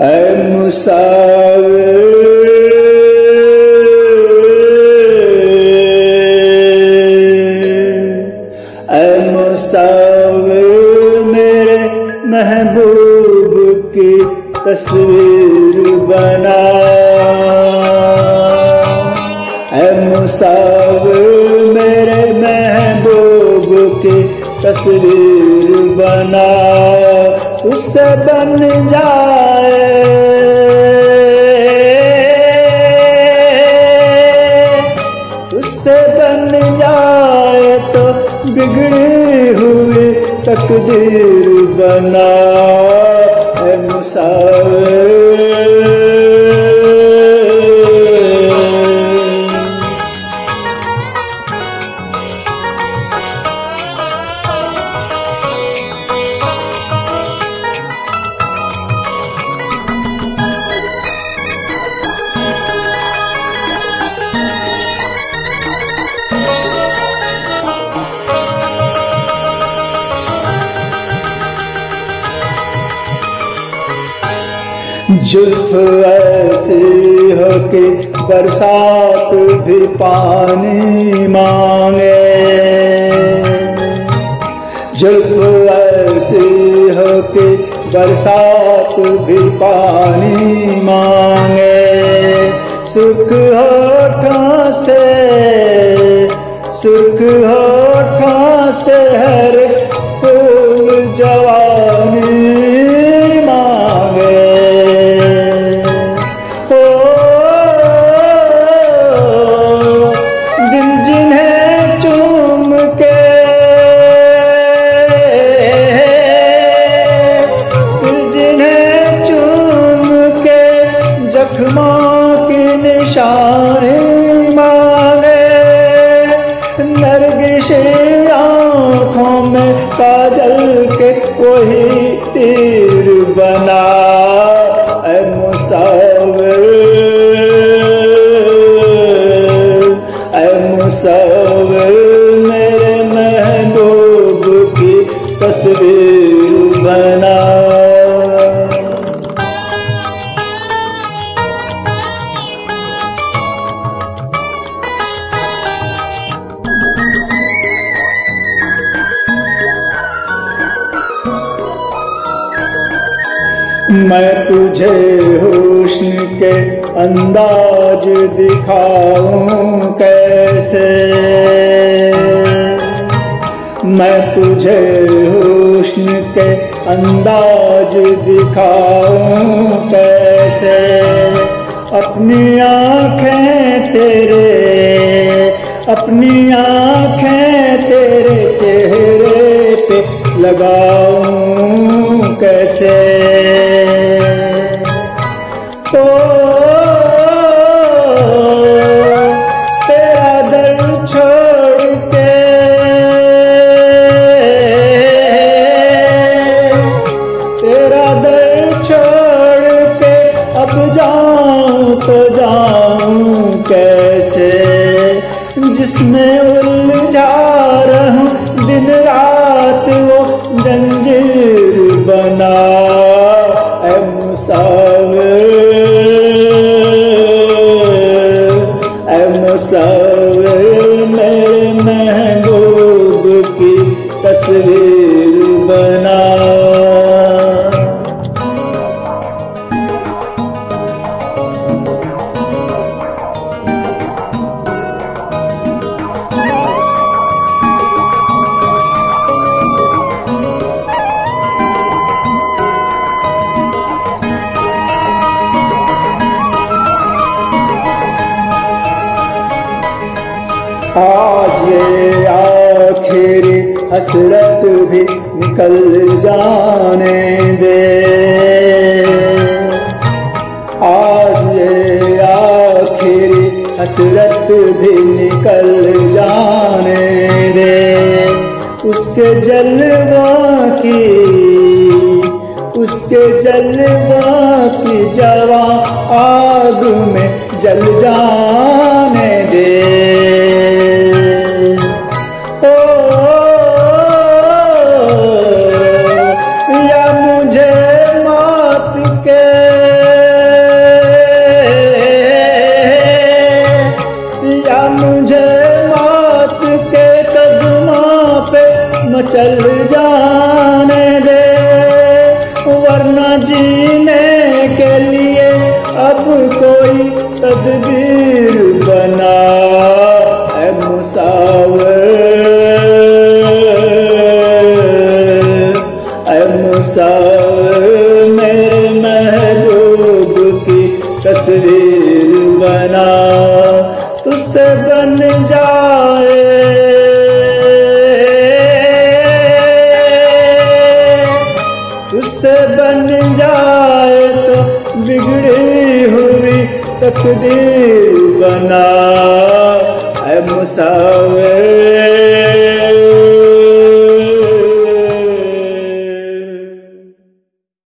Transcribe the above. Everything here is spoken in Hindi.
ऐ मेरे महबूब की तस्वीर बना मुसाविर मेरे महबूब की तस्वीर बना। उससे बन जाए। उससे बन जाए तो बिगड़ी हुई तकदीर बना। है मुसाविर जुल्फ ऐसे हो कि बरसात भी पानी मांगे। जुल्फ ऐसे हो कि बरसात भी पानी मांगे। सुख होठों से सुख होठों से हर फूल जवानी निशानी मांगे नरगिशी आँखों में काजल के वही तीर बना। मुसाविर मुसाविर मेरे महबूब की तस्वीर। मैं तुझे हुस्न के अंदाज दिखाऊँ कैसे? मैं तुझे हुस्न के अंदाज दिखाऊँ कैसे? अपनी आँखें तेरे, अपनी आँखें तेरे चेहरे पे लगाऊँ कैसे? ओ, तेरा दर छोड़ के। तेरा दर छोड़ के अब जाऊँ तो जाऊँ कैसे? जिसमें आज ये आखिरी हसरत भी निकल जाने दे। आज ये आखिरी हसरत भी निकल जाने दे। उसके जलवा की, उसके जलवा की जवा आग में जल जाने वरना जीने के लिए अब कोई तदबीर बना। है मुसावर है मुसावर, मेरे महबूब की तस्वीर बना। तुझसे बन जाए तकदीर बना है मुसावे।